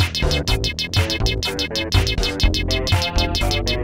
Thank you.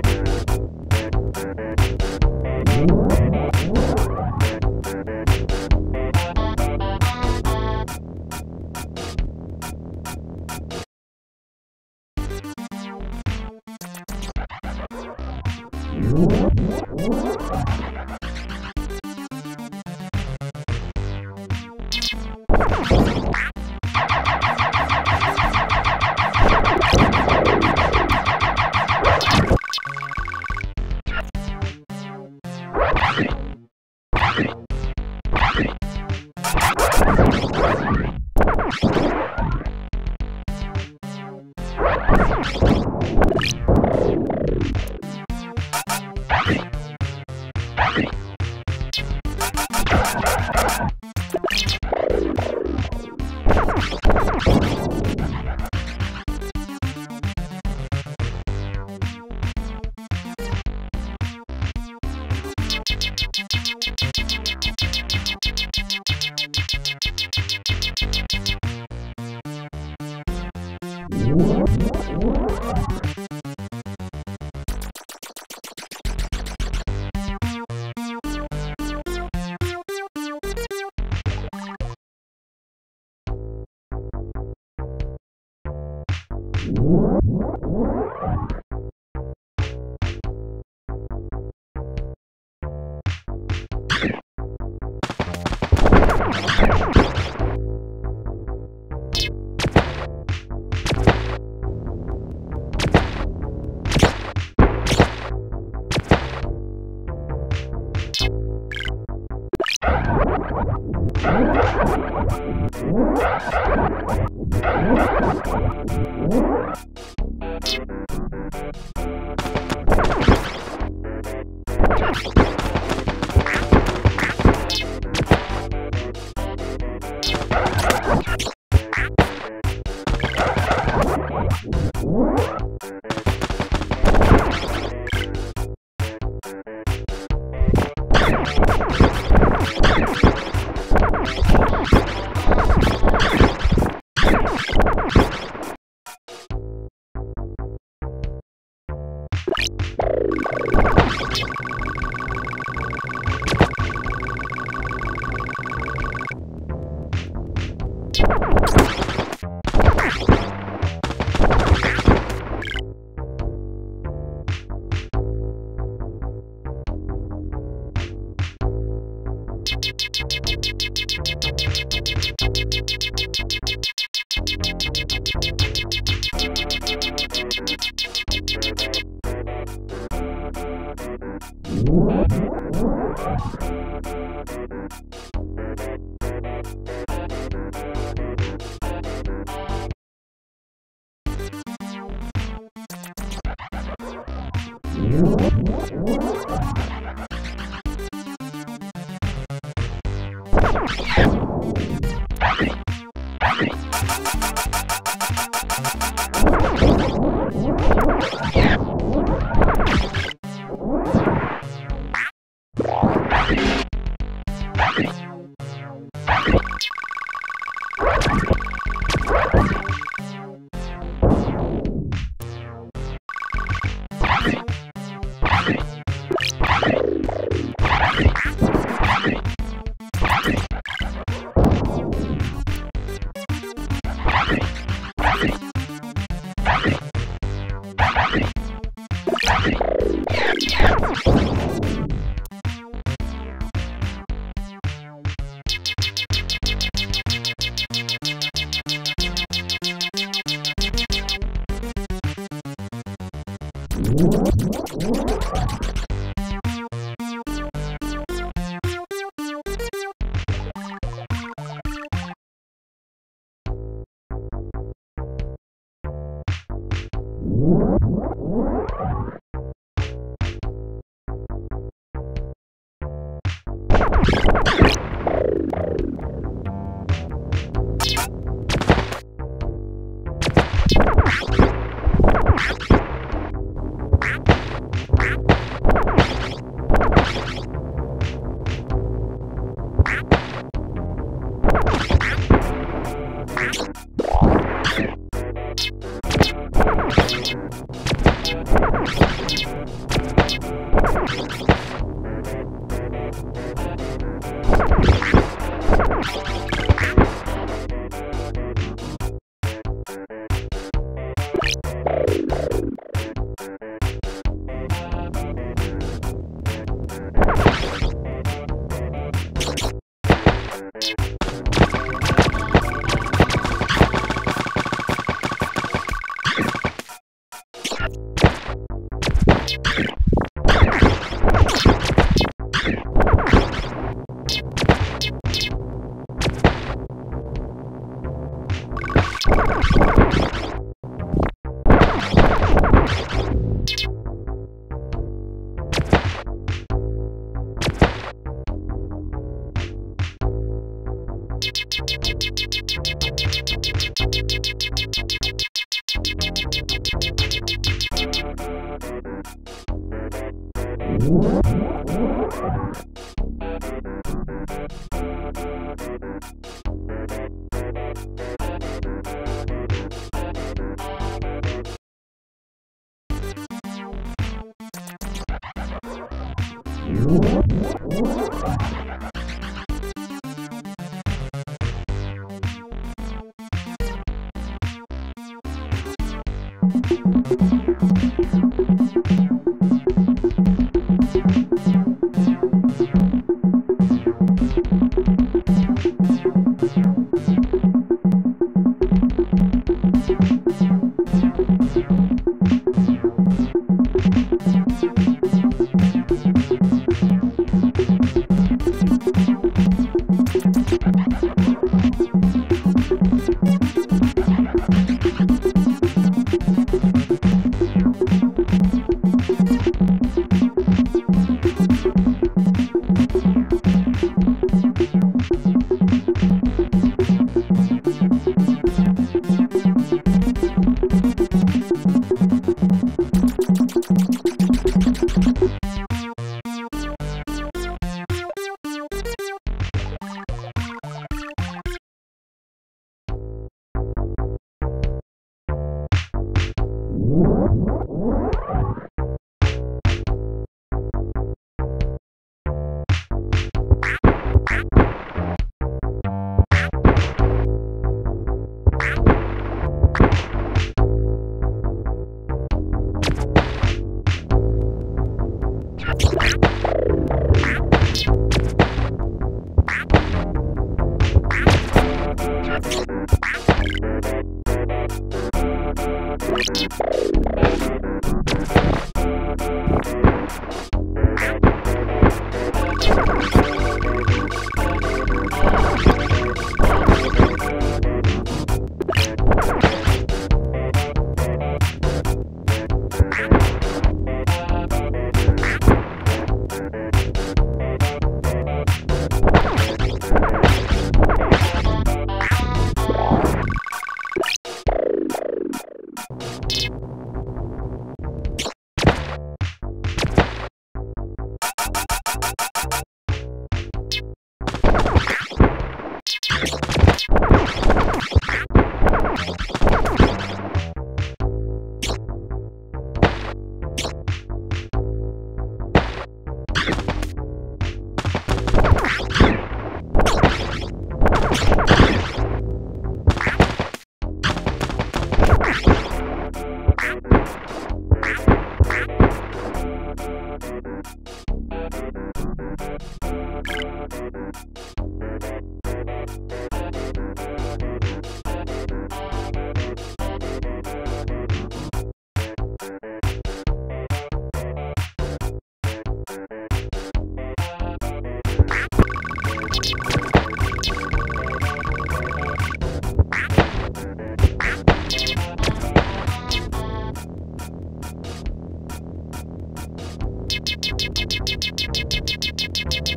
you.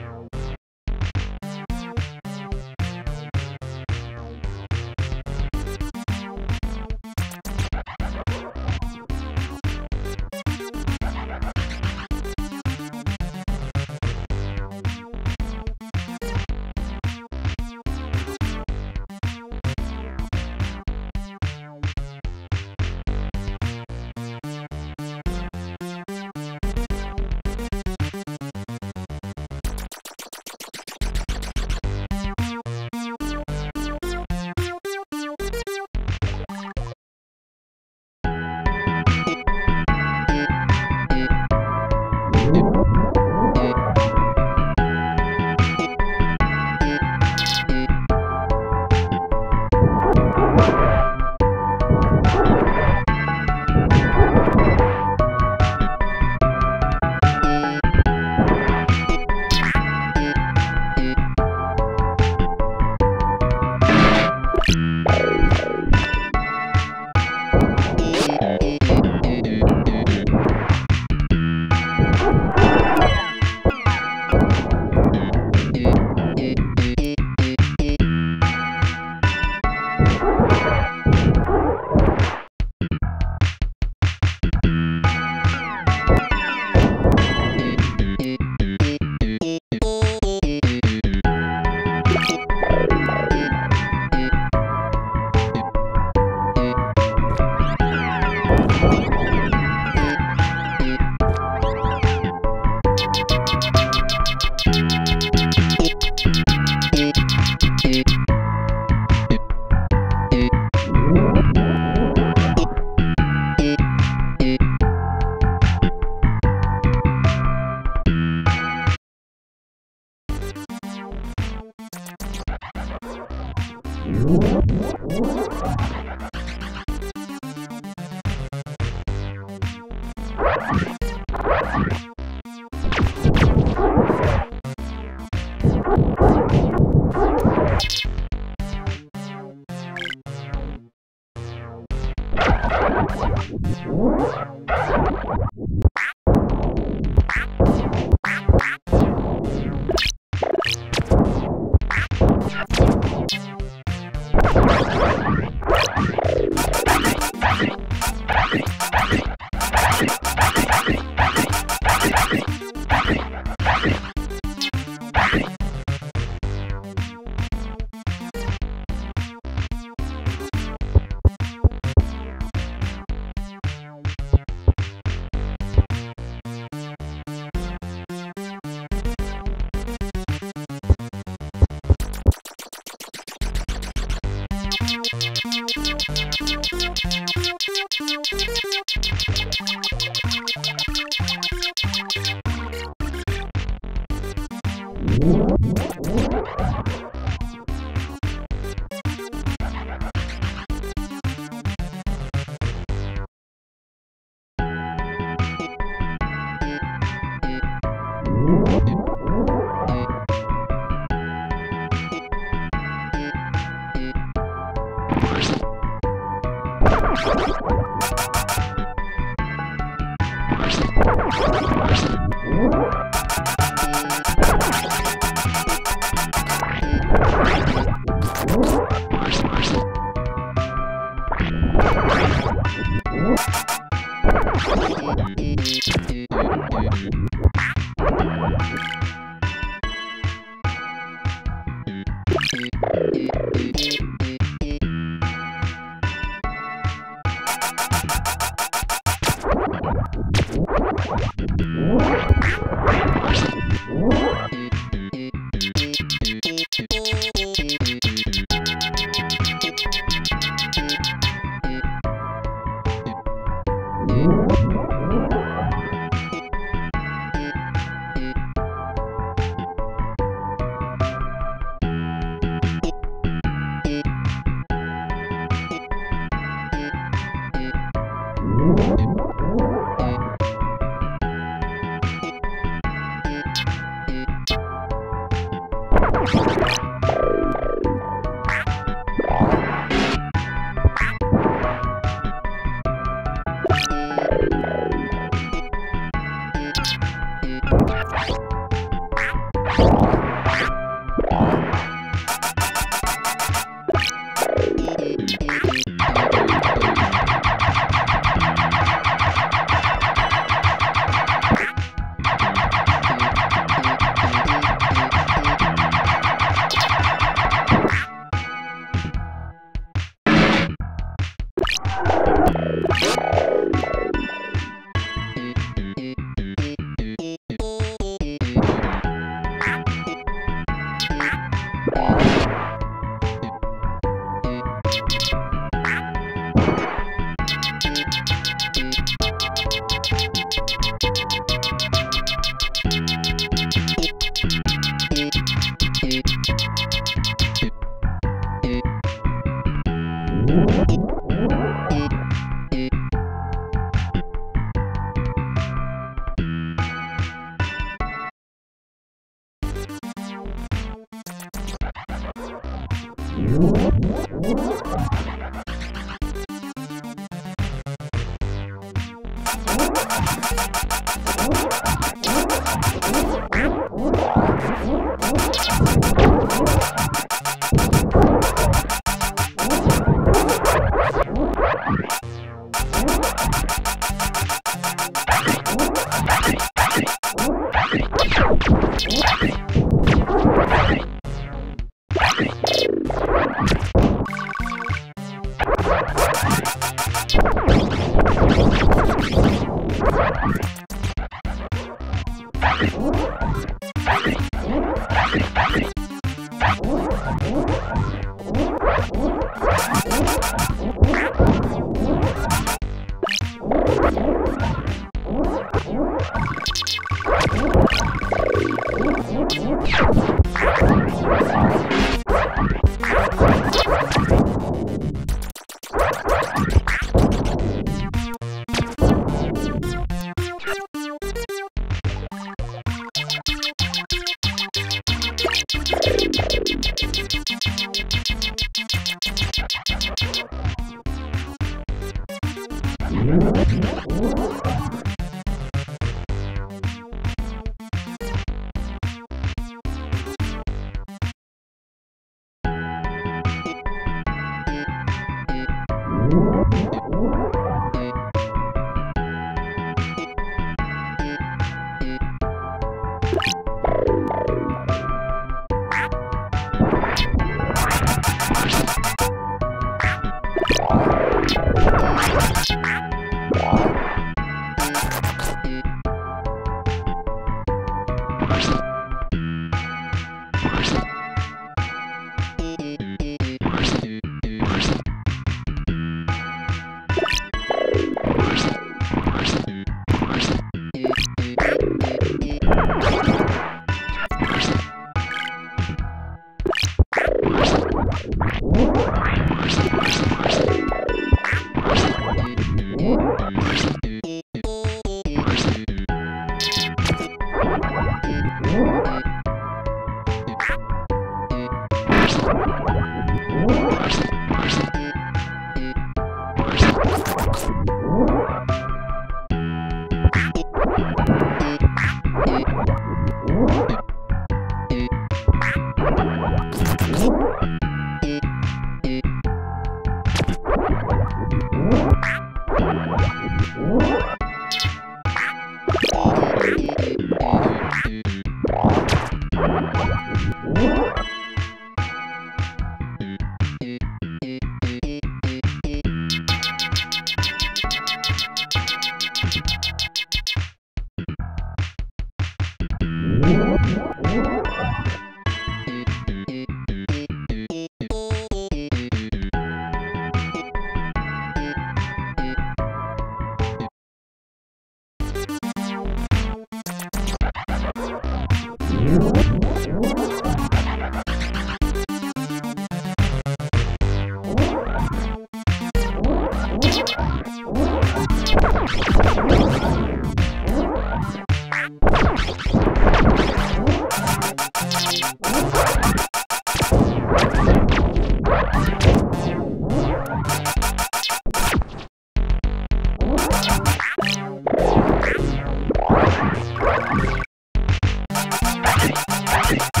Thank you.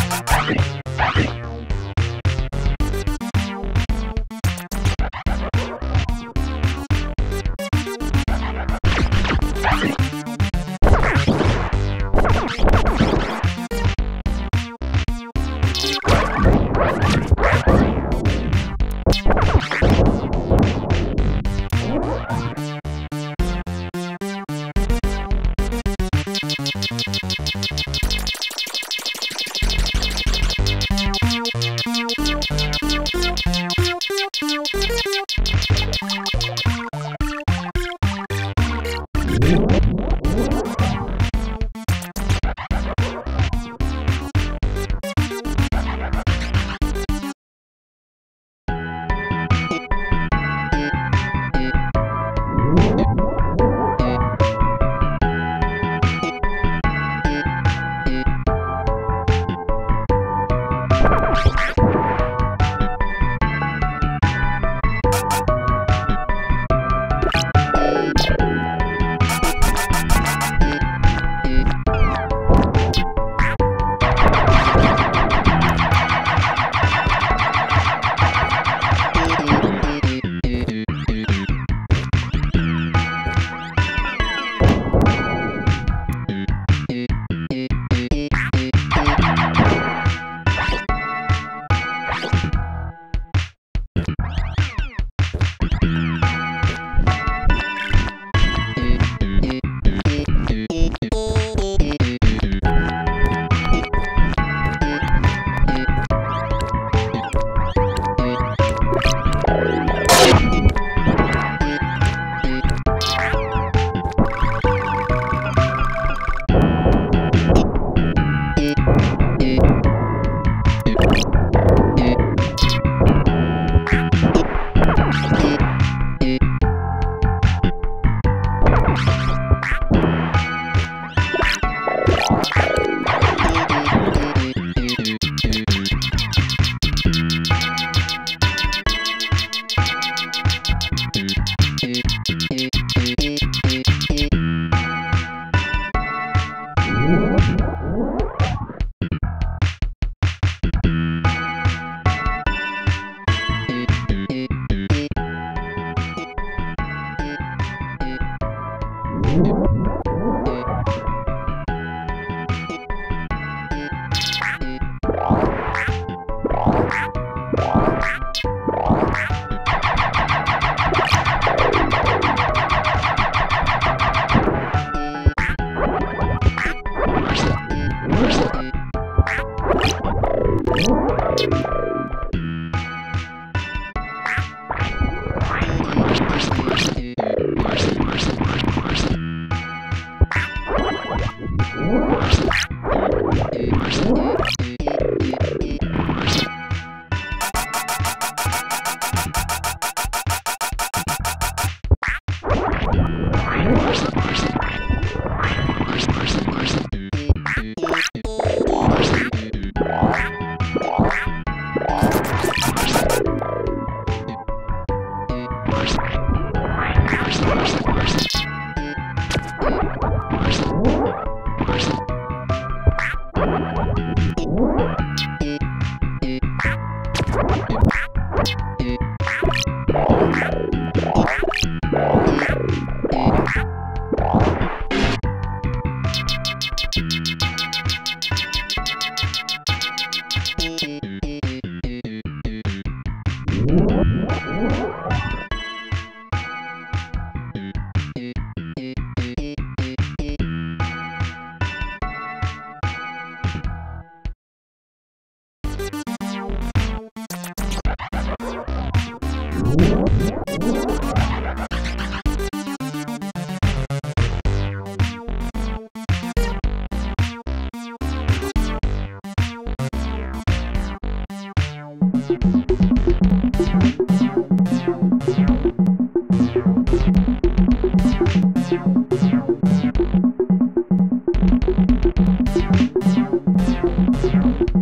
You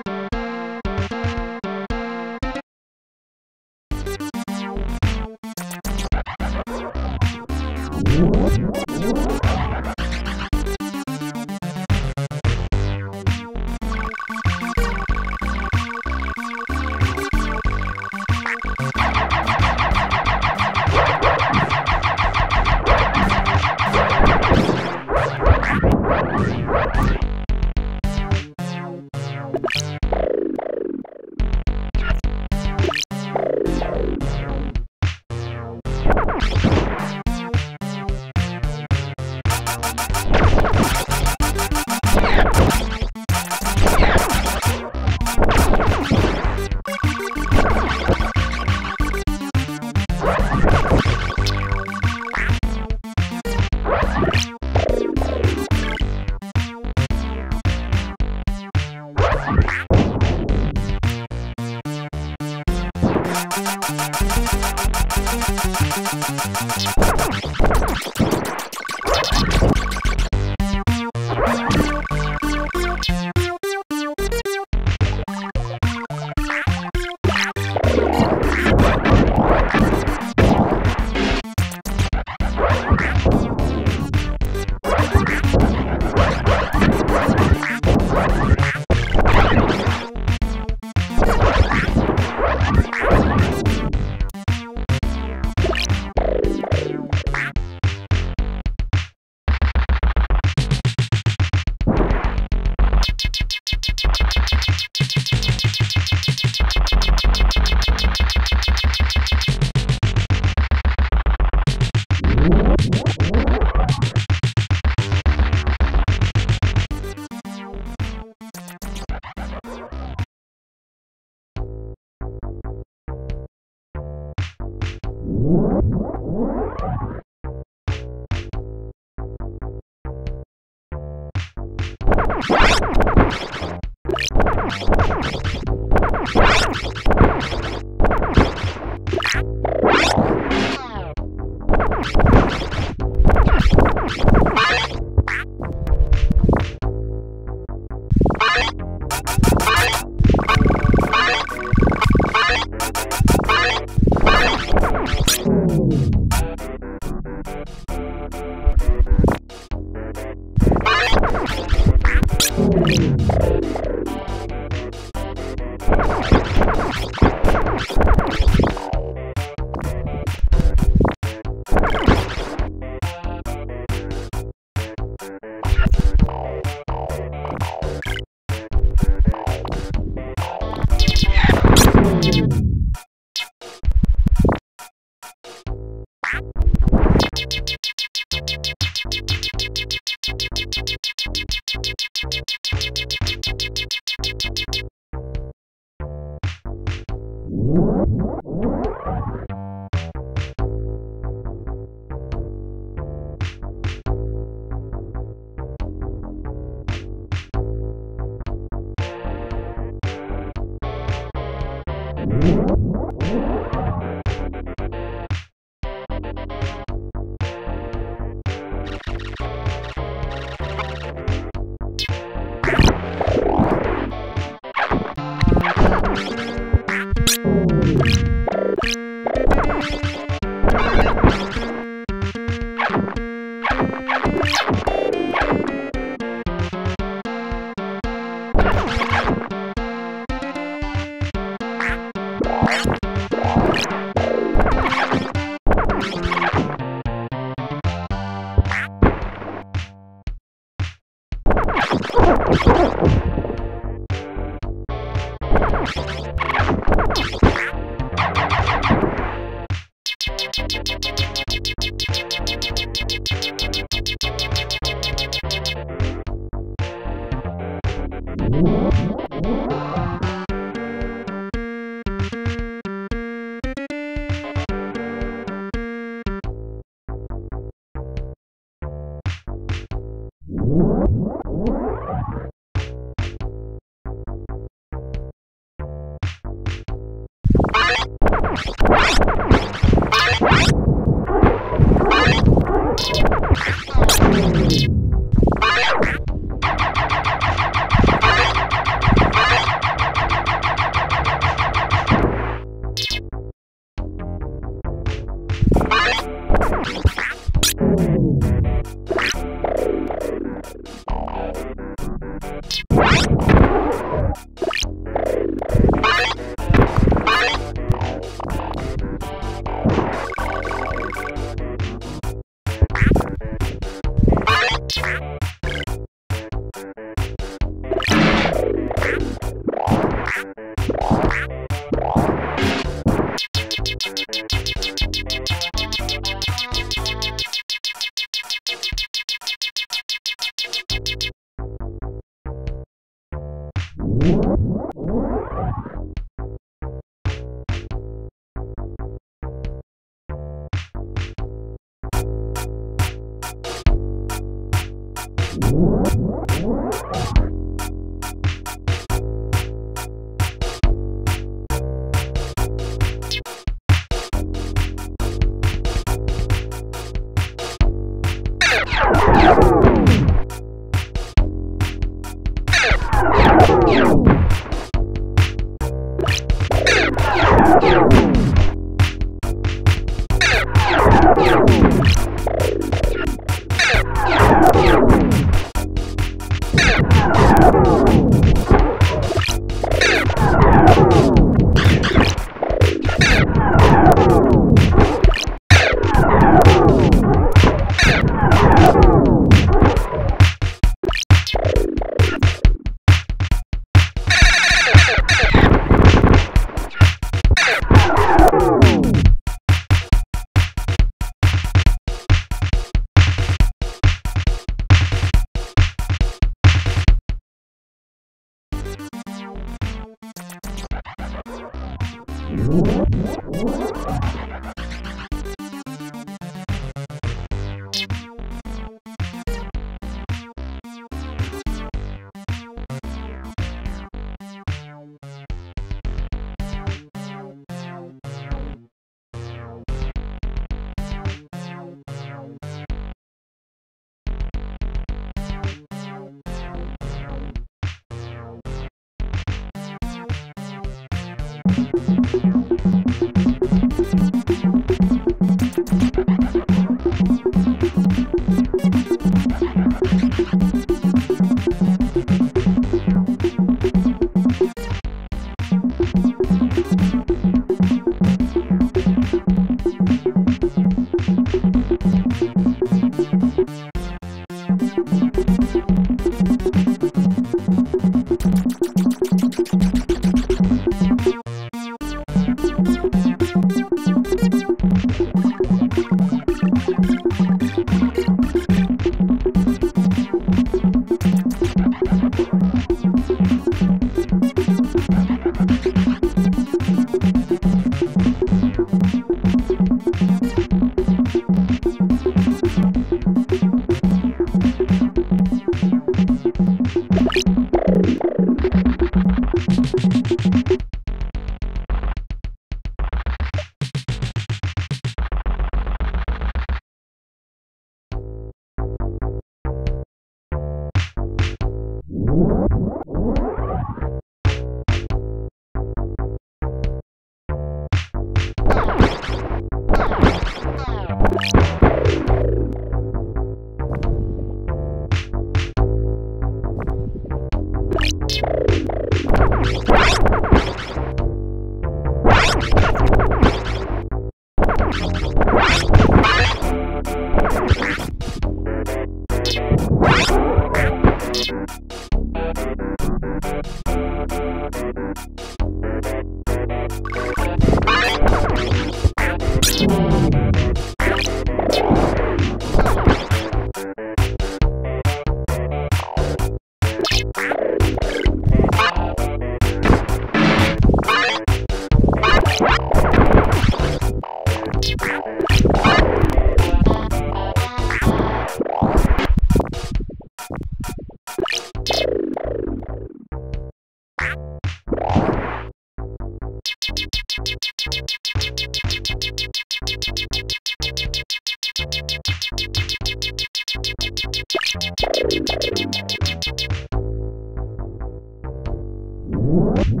you.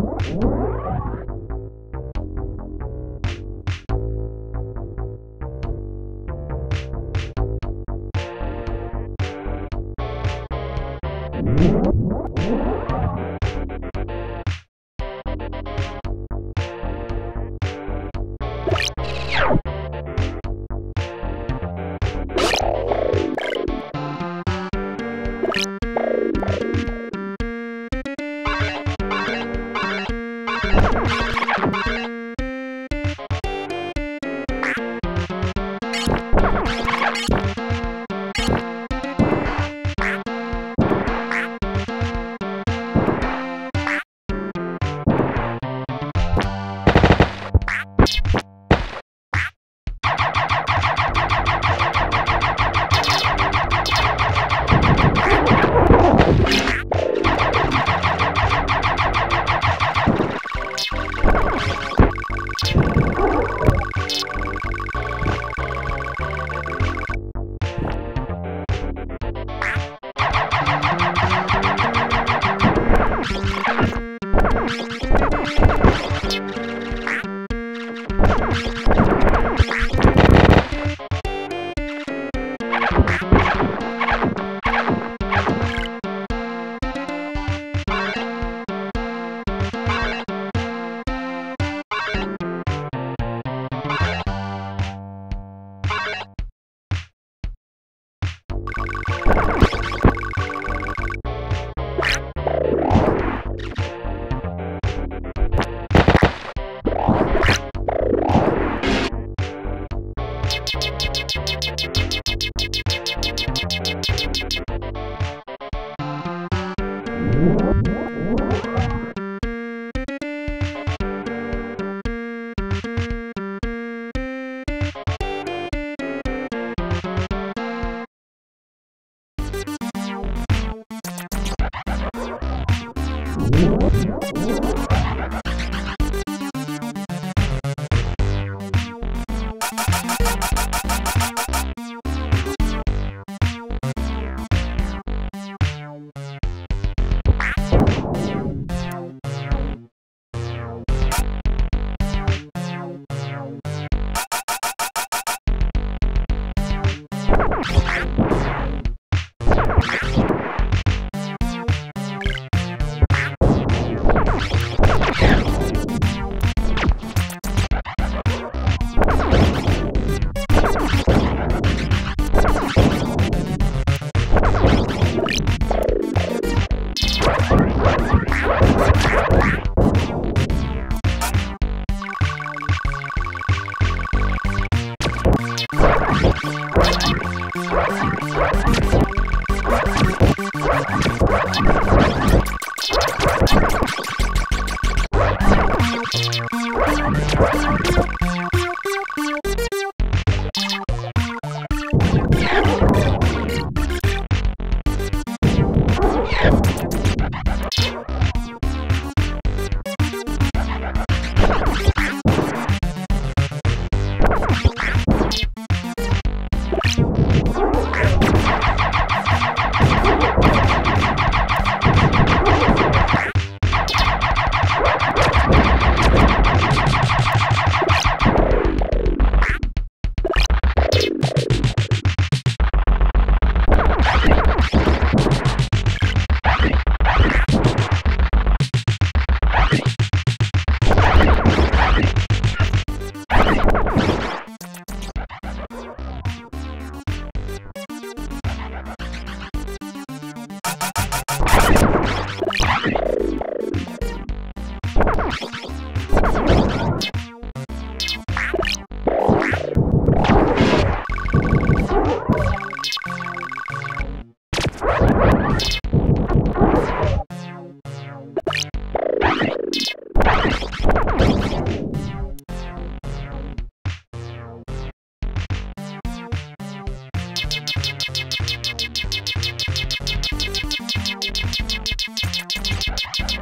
What?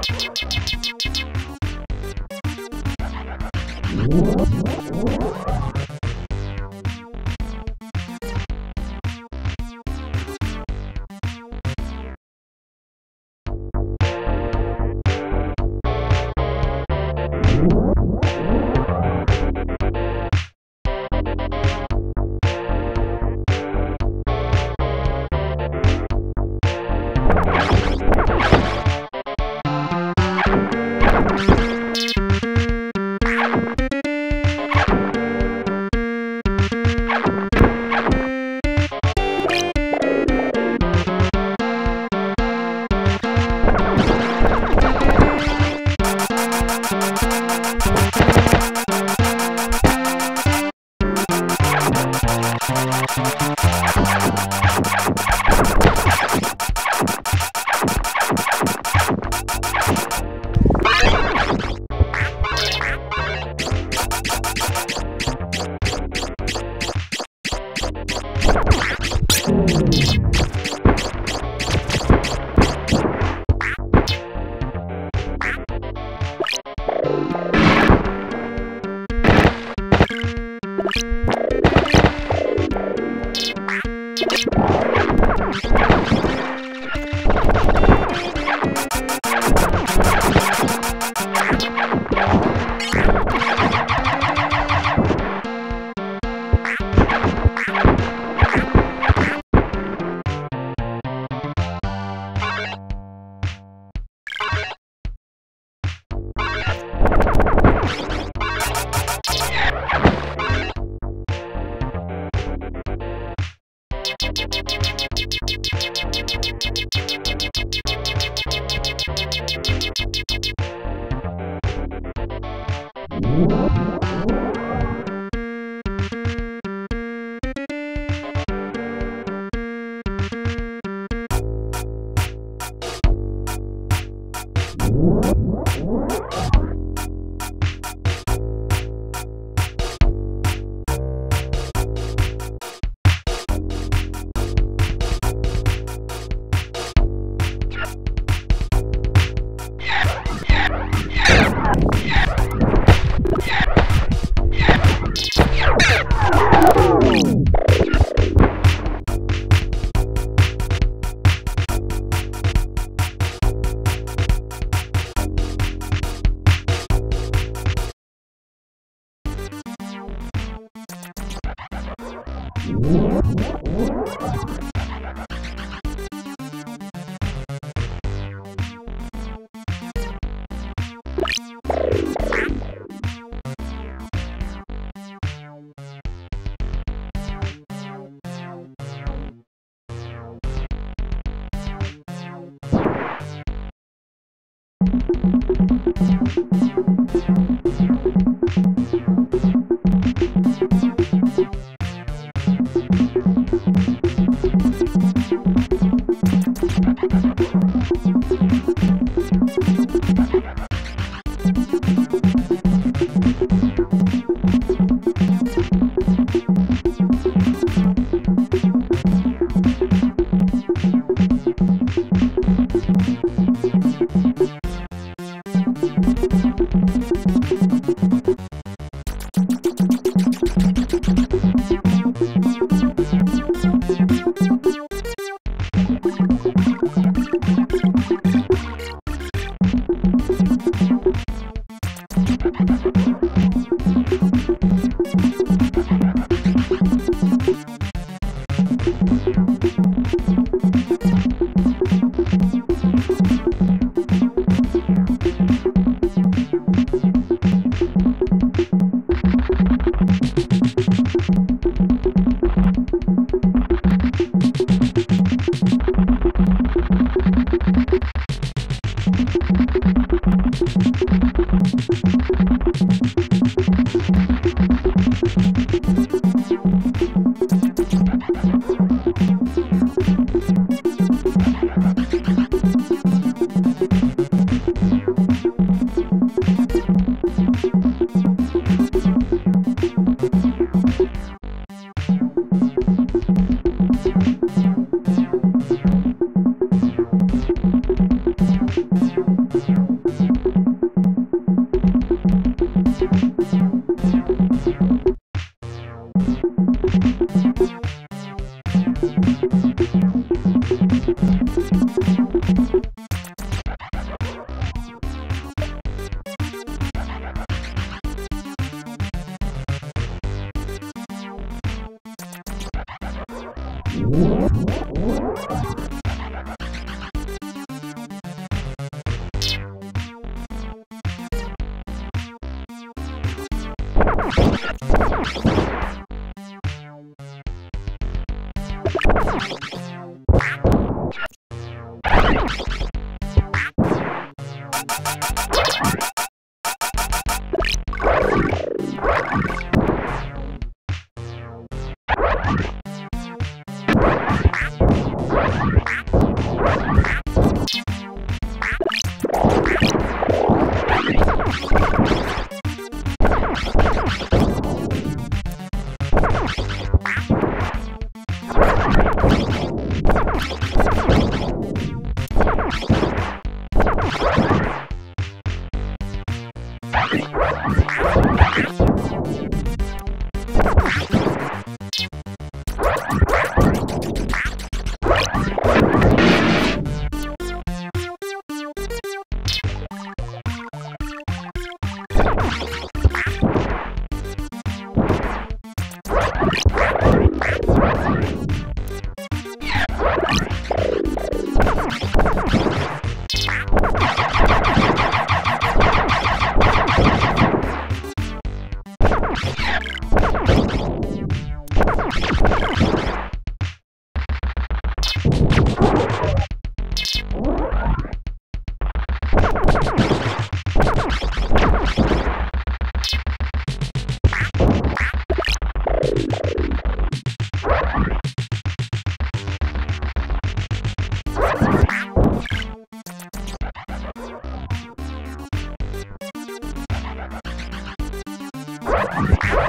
Ha ha ha!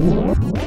you